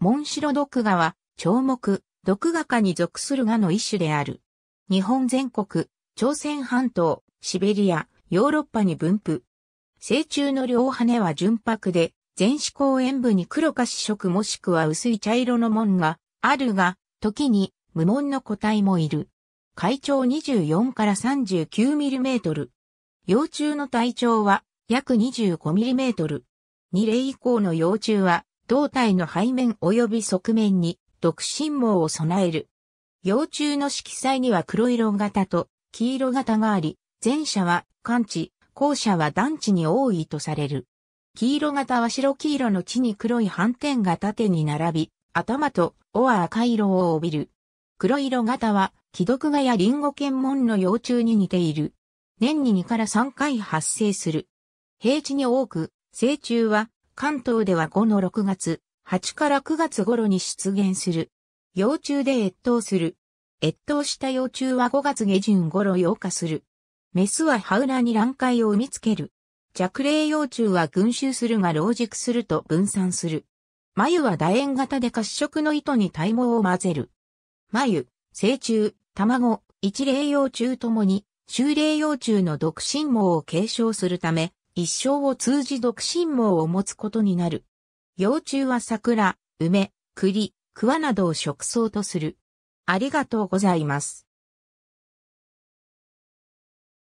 モンシロ毒ガは、長目、毒ガ科に属するガの一種である。日本全国、朝鮮半島、シベリア、ヨーロッパに分布。成虫の両羽は純白で、全視光円部に黒か紫色もしくは薄い茶色の門があるが、時に無門の個体もいる。体長24から 39mm。幼虫の体長は約 25mm。2例以降の幼虫は胴体の背面及び側面に独身毛を備える。幼虫の色彩には黒色型と黄色型があり、前者は寒地、後者は団地に多いとされる。黄色型は白黄色の地に黒い斑点が縦に並び、頭と尾は赤色を帯びる。黒色型は、既読ガやリンゴ検問の幼虫に似ている。年に2から3回発生する。平地に多く、成虫は関東では5の6月、8から9月頃に出現する。幼虫で越冬する。越冬した幼虫は5月下旬頃溶化する。メスは羽裏に卵塊を産みつける。弱霊幼虫は群衆するが老熟すると分散する。眉は楕円型で褐色の糸に体毛を混ぜる。眉、成虫、卵、一霊幼虫ともに、修霊幼虫の独身毛を継承するため、一生を通じ独身網を持つことになる。幼虫は桜、梅、栗、桑などを食草とする。ありがとうございます。